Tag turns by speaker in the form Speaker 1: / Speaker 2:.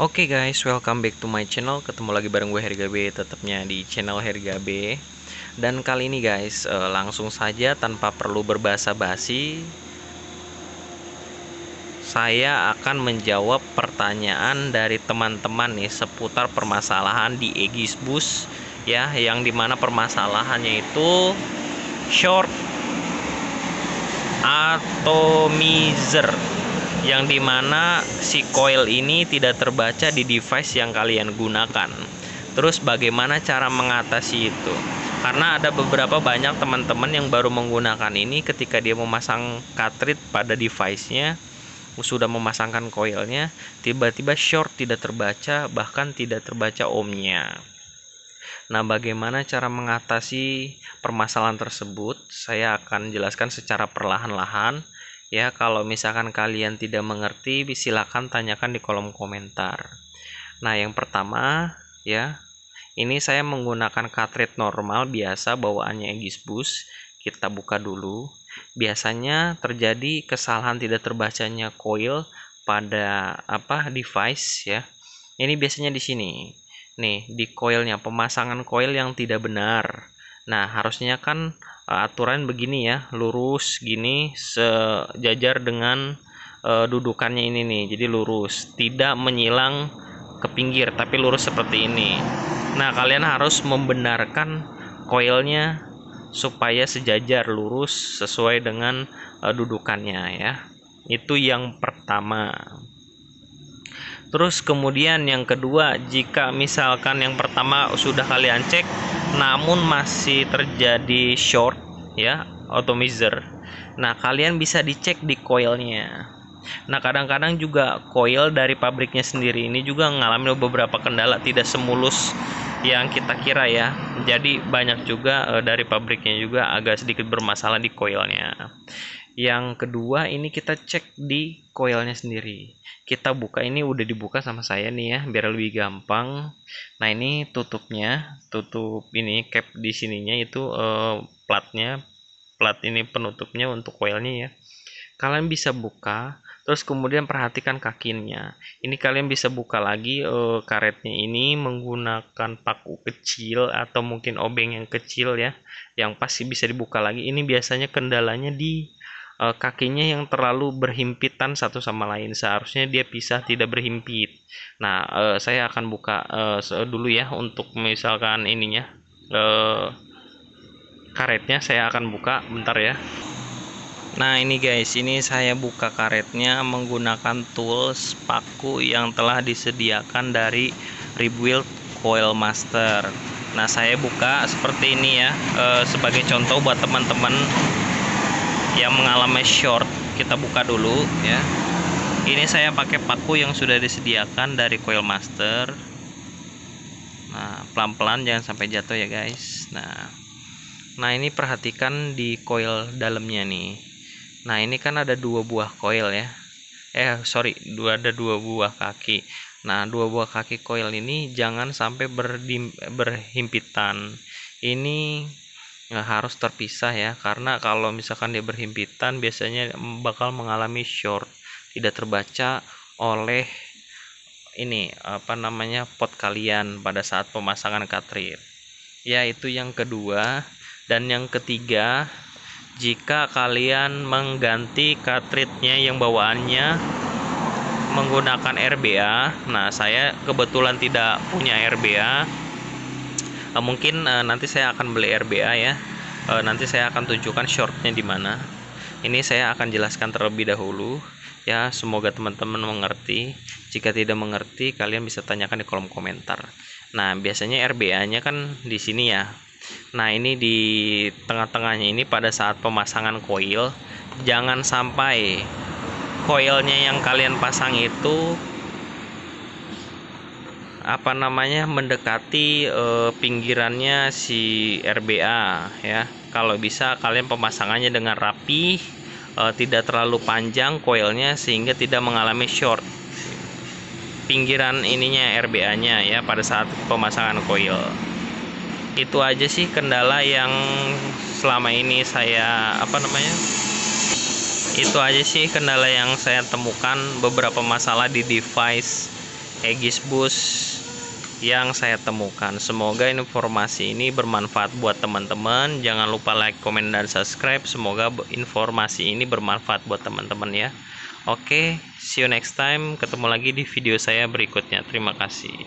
Speaker 1: Oke guys, welcome back to my channel. Ketemu lagi bareng gue Heri Gabe, tetapnya di channel Heri Gabe. Dan kali ini guys, eh, langsung saja tanpa perlu berbahasa basi, saya akan menjawab pertanyaan dari teman-teman nih seputar permasalahan di Egis Bus ya, yang di mana permasalahannya itu short atomizer yang di mana si coil ini tidak terbaca di device yang kalian gunakan. Terus bagaimana cara mengatasi itu? Karena ada beberapa banyak teman-teman yang baru menggunakan ini ketika dia memasang cartridge pada device-nya sudah memasangkan coilnya tiba-tiba short tidak terbaca bahkan tidak terbaca ohmnya. Nah bagaimana cara mengatasi permasalahan tersebut? Saya akan jelaskan secara perlahan-lahan ya kalau misalkan kalian tidak mengerti silakan tanyakan di kolom komentar. Nah yang pertama ya ini saya menggunakan cartridge normal biasa bawaannya Egis Bus kita buka dulu. Biasanya terjadi kesalahan tidak terbacanya coil pada apa device ya. Ini biasanya di sini. Nih di coilnya pemasangan coil yang tidak benar. Nah harusnya kan aturan begini ya lurus gini sejajar dengan uh, dudukannya ini nih. Jadi lurus tidak menyilang ke pinggir tapi lurus seperti ini. Nah kalian harus membenarkan coilnya supaya sejajar lurus sesuai dengan uh, dudukannya ya. Itu yang pertama terus kemudian yang kedua jika misalkan yang pertama sudah kalian cek namun masih terjadi short ya atomizer nah kalian bisa dicek di coilnya. Nah kadang-kadang juga coil dari pabriknya sendiri ini juga mengalami beberapa kendala tidak semulus yang kita kira ya. Jadi banyak juga e, dari pabriknya juga agak sedikit bermasalah di coilnya yang kedua ini kita cek di coilnya sendiri. Kita buka ini udah dibuka sama saya nih ya biar lebih gampang. Nah ini tutupnya tutup ini cap di sininya itu uh, platnya plat ini penutupnya untuk coilnya ya. Kalian bisa buka terus kemudian perhatikan kakinya. Ini kalian bisa buka lagi uh, karetnya ini menggunakan paku kecil atau mungkin obeng yang kecil ya yang pasti bisa dibuka lagi. Ini biasanya kendalanya di uh, kakinya yang terlalu berhimpitan satu sama lain. Seharusnya dia pisah tidak berhimpit. Nah uh, saya akan buka dulu ya untuk misalkan ininya karetnya. Saya akan buka bentar ya Nah ini guys ini saya buka karetnya menggunakan tools paku yang telah disediakan dari Rebuild Coil Master. Nah saya buka seperti ini ya e, sebagai contoh buat teman-teman yang mengalami short kita buka dulu ya. Ini saya pakai paku yang sudah disediakan dari coil master. Nah pelan-pelan jangan sampai jatuh ya guys. Nah nah ini perhatikan di coil dalamnya nih nah ini kan ada dua buah coil ya. Eh sorry dua ada dua buah kaki. Nah dua buah kaki coil ini jangan sampai berdim, berhimpitan. Ini nggak harus terpisah ya karena kalau misalkan dia berhimpitan biasanya bakal mengalami short. Tidak terbaca oleh ini apa namanya pot kalian pada saat pemasangan cartridge ya itu yang kedua. Dan yang ketiga jika kalian mengganti cartridge-nya yang bawaannya menggunakan RBA nah saya kebetulan tidak punya RBA uh, mungkin uh, nanti saya akan beli RBA ya. Uh, nanti saya akan tunjukkan shortnya di mana. Ini saya akan jelaskan terlebih dahulu ya. Semoga teman-teman mengerti. Jika tidak mengerti kalian bisa tanyakan di kolom komentar. Nah biasanya RBA nya kan di sini ya nah ini di tengah-tengahnya ini pada saat pemasangan coil jangan sampai coilnya yang kalian pasang itu apa namanya mendekati uh, pinggirannya si RBA ya. Kalau bisa kalian pemasangannya dengan rapi uh, tidak terlalu panjang coilnya sehingga tidak mengalami short pinggiran ininya RBA nya ya pada saat pemasangan coil itu aja sih kendala yang selama ini saya apa namanya itu aja sih kendala yang saya temukan beberapa masalah di device Aegis Bus yang saya temukan. Semoga informasi ini bermanfaat buat teman-teman. Jangan lupa like, komen, dan subscribe. Semoga informasi ini bermanfaat buat teman-teman ya. Oke, see you next time. Ketemu lagi di video saya berikutnya. Terima kasih.